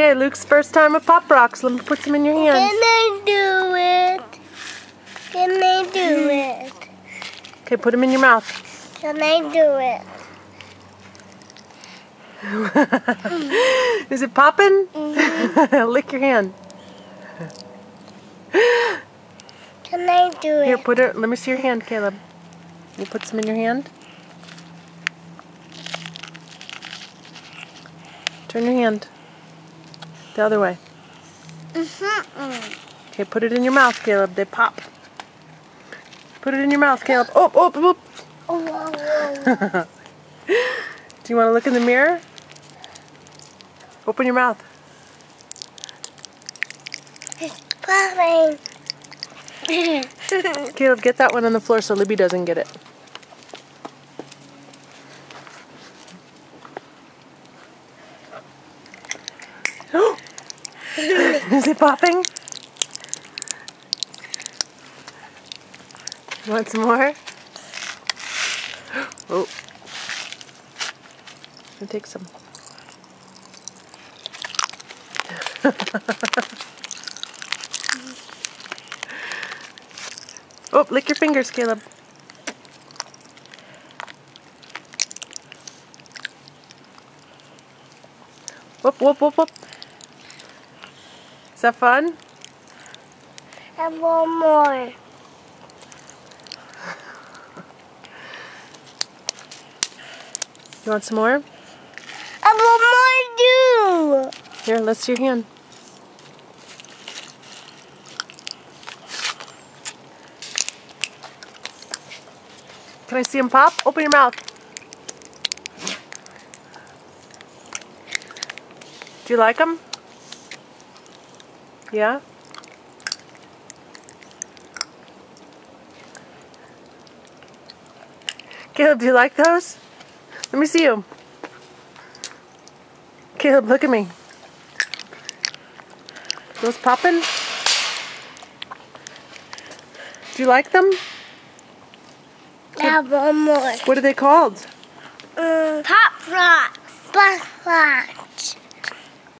Okay, Luke's first time with Pop Rocks. Let me put some in your hand. Can hands. I do it? Can I do it? Okay, put them in your mouth. Can I do it? Is it popping? Mm-hmm. Lick your hand. Can I do it? Here, put it. Let me see your hand, Caleb. You put some in your hand. Turn your hand. The other way. Mm-hmm. Okay, put it in your mouth, Caleb. They pop. Put it in your mouth, Caleb. Oh, oh, oh. Oh. Do you want to look in the mirror? Open your mouth. Popping. Caleb, get that one on the floor so Libby doesn't get it. Is it popping? Want some more? Oh. I'll take some. oh, lick your fingers, Caleb. Whoop, whoop, whoop, whoop. Is that fun? And one more. You want some more? And one more do. Here, let's see your hand. Can I see him pop? Open your mouth. Do you like them? Yeah? Caleb, do you like those? Let me see you. Caleb, look at me. Those popping? Do you like them? Now one more. What are they called? Mm, Pop rocks. Pop rocks.